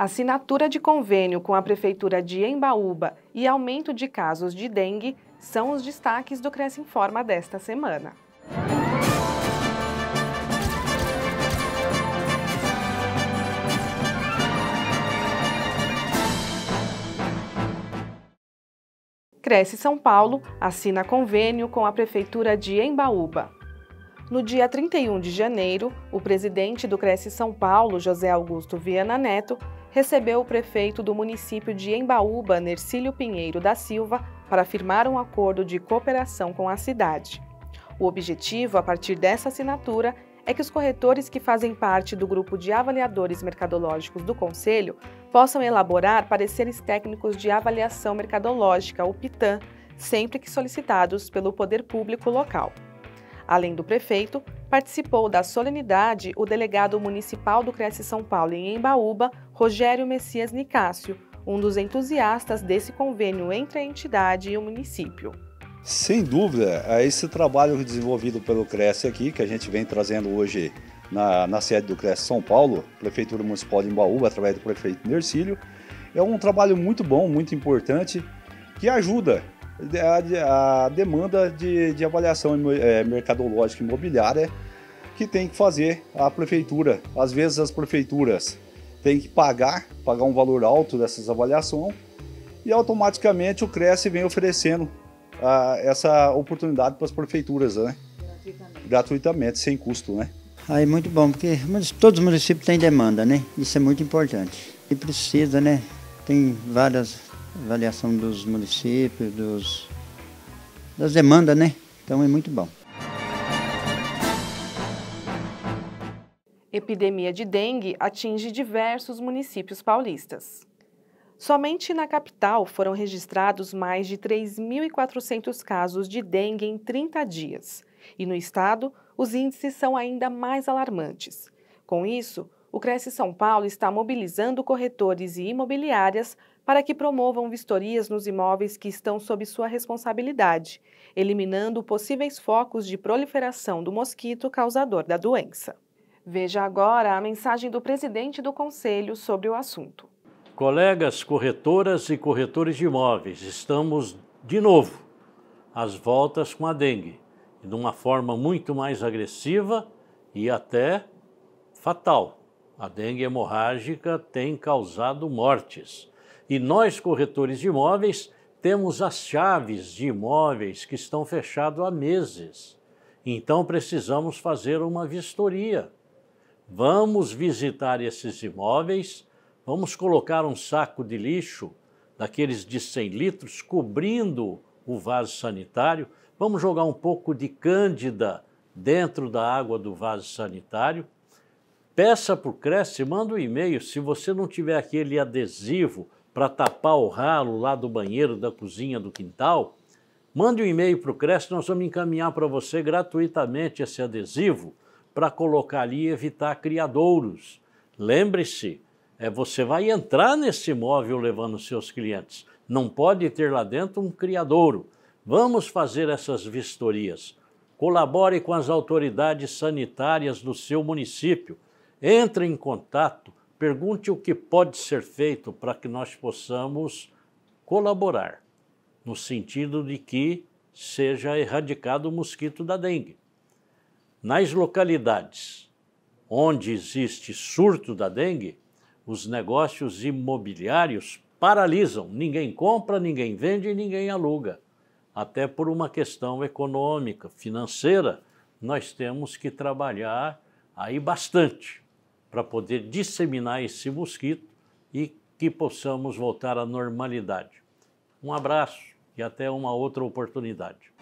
Assinatura de convênio com a Prefeitura de Embaúba e aumento de casos de dengue são os destaques do Cresce Informa desta semana. Cresce São Paulo assina convênio com a Prefeitura de Embaúba. No dia 31 de janeiro, o presidente do Cresce São Paulo, José Augusto Viana Neto, recebeu o prefeito do município de Embaúba, Nercílio Pinheiro da Silva, para firmar um acordo de cooperação com a cidade. O objetivo, a partir dessa assinatura, é que os corretores que fazem parte do grupo de avaliadores mercadológicos do Conselho possam elaborar pareceres técnicos de avaliação mercadológica, o PITAM, sempre que solicitados pelo poder público local. Além do prefeito, participou da solenidade o delegado municipal do Cresce São Paulo em Embaúba, Rogério Messias Nicásio, um dos entusiastas desse convênio entre a entidade e o município. Sem dúvida, é esse trabalho desenvolvido pelo Cresce aqui, que a gente vem trazendo hoje na, na sede do Cresce São Paulo, Prefeitura Municipal de Embaúba, através do prefeito Nercílio, é um trabalho muito bom, muito importante, que ajuda a, a demanda de, de avaliação é, mercadológica imobiliária que tem que fazer a prefeitura. Às vezes as prefeituras têm que pagar, pagar um valor alto dessas avaliações e automaticamente o Cresce vem oferecendo uh, essa oportunidade para as prefeituras, né? Gratuitamente. Gratuitamente, sem custo, né? Aí muito bom, porque todos os municípios têm demanda, né? Isso é muito importante. E precisa, né? Tem várias avaliação dos municípios, dos, das demandas, né? Então é muito bom. Epidemia de dengue atinge diversos municípios paulistas. Somente na capital foram registrados mais de 3.400 casos de dengue em 30 dias. E no estado, os índices são ainda mais alarmantes. Com isso, o Cresce São Paulo está mobilizando corretores e imobiliárias para que promovam vistorias nos imóveis que estão sob sua responsabilidade, eliminando possíveis focos de proliferação do mosquito causador da doença. Veja agora a mensagem do presidente do Conselho sobre o assunto. Colegas corretoras e corretores de imóveis, estamos de novo às voltas com a dengue, de uma forma muito mais agressiva e até fatal. A dengue hemorrágica tem causado mortes. E nós, corretores de imóveis, temos as chaves de imóveis que estão fechados há meses. Então precisamos fazer uma vistoria. Vamos visitar esses imóveis, vamos colocar um saco de lixo, daqueles de 100 litros, cobrindo o vaso sanitário, vamos jogar um pouco de cândida dentro da água do vaso sanitário. Peça para o Cresce, manda um e-mail. Se você não tiver aquele adesivo para tapar o ralo lá do banheiro, da cozinha, do quintal, mande um e-mail para o Cresce, nós vamos encaminhar para você gratuitamente esse adesivo para colocar ali e evitar criadouros. Lembre-se, é, você vai entrar nesse imóvel levando seus clientes. Não pode ter lá dentro um criadouro. Vamos fazer essas vistorias. Colabore com as autoridades sanitárias do seu município. Entre em contato Pergunte o que pode ser feito para que nós possamos colaborar, no sentido de que seja erradicado o mosquito da dengue. Nas localidades onde existe surto da dengue, os negócios imobiliários paralisam. Ninguém compra, ninguém vende e ninguém aluga. Até por uma questão econômica, financeira, nós temos que trabalhar aí bastante para poder disseminar esse mosquito e que possamos voltar à normalidade. Um abraço e até uma outra oportunidade.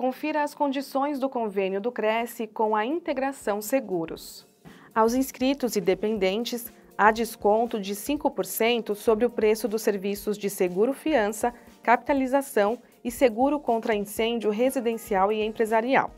Confira as condições do convênio do Cresce com a Integração Seguros. Aos inscritos e dependentes, há desconto de 5% sobre o preço dos serviços de seguro-fiança, capitalização e seguro contra incêndio residencial e empresarial.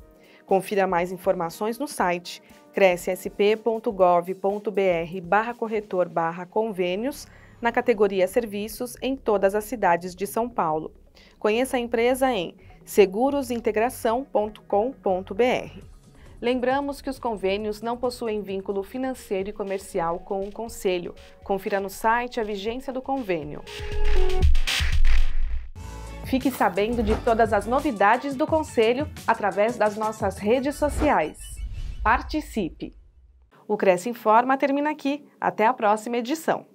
Confira mais informações no site crescsp.gov.br barra corretor barra convênios na categoria Serviços em todas as cidades de São Paulo. Conheça a empresa em segurosintegração.com.br. Lembramos que os convênios não possuem vínculo financeiro e comercial com o Conselho. Confira no site a vigência do convênio. Fique sabendo de todas as novidades do Conselho através das nossas redes sociais. Participe! O Cresce Informa termina aqui. Até a próxima edição.